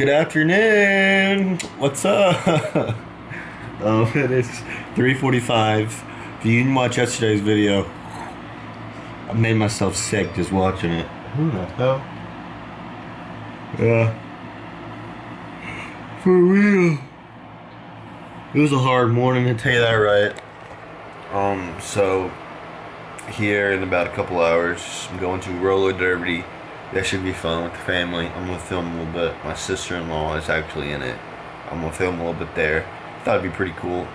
Good afternoon. What's up? oh, it is 3:45. If you didn't watch yesterday's video, I made myself sick just watching it. Who the hell? Yeah. For real. It was a hard morning to tell you that right. Um, so here in about a couple hours, I'm going to roller derby. That should be fun with the family. I'm gonna film a little bit. My sister-in-law is actually in it. I'm gonna film a little bit there. Thought it'd be pretty cool.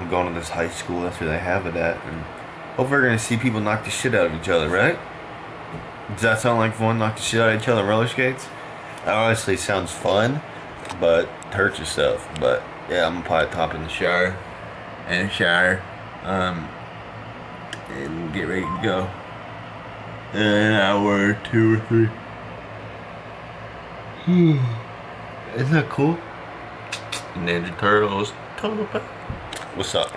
I'm going to this high school. That's where they have it at, and hopefully we're gonna see people knock the shit out of each other, right? Does that sound like fun? Knock the shit out of each other on roller skates? That honestly sounds fun, but hurts yourself. But yeah, I'm gonna probably top in the shower and shower, um, and get ready to go an hour or two or three. Hmm. Isn't that cool? Ninja Turtles. Total Pack. What's up?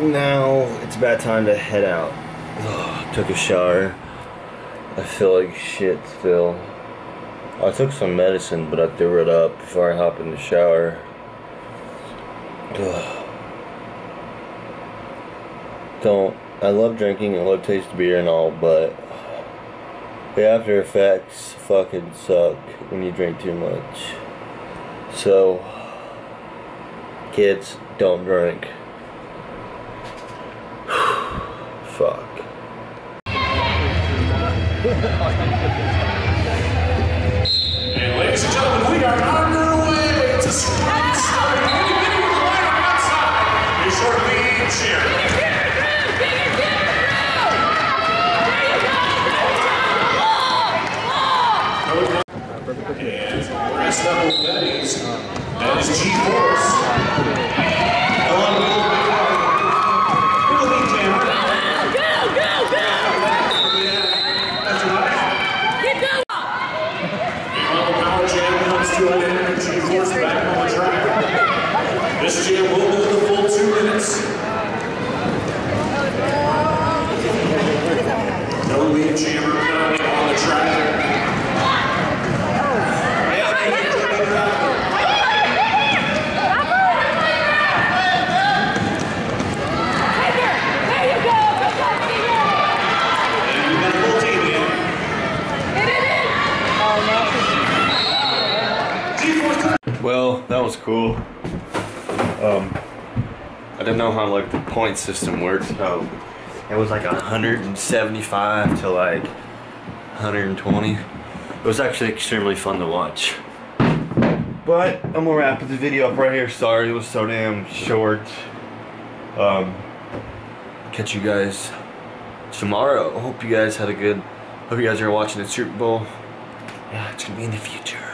Now it's about time to head out. Ugh, took a shower. I feel like shit still. I took some medicine, but I threw it up before I hop in the shower. Ugh. Don't. I love drinking. I love taste of beer and all, but the after effects fucking suck when you drink too much. So, kids, don't drink. Fuck. And ladies and gentlemen, we are on our way to spring starting. Anybody with a light on outside is your lead cheer. And rest up with Betty's. That is G-Force. Along with Little Big Brother. Little Big Jammer. That's right. While the power jam comes to an end, back on the track. This jam will go the full two minutes. No lead jammer coming on the track. And we've got a full team in. G-Force Well, that was cool. Um, I didn't know how like the point system works. So it was like 175 to like 120. It was actually extremely fun to watch. But I'm gonna wrap the video up right here. Sorry it was so damn short. Um, catch you guys tomorrow. Hope you guys had a good. Hope you guys are watching the Super Bowl. Yeah, it's gonna be in the future.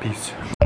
Peace.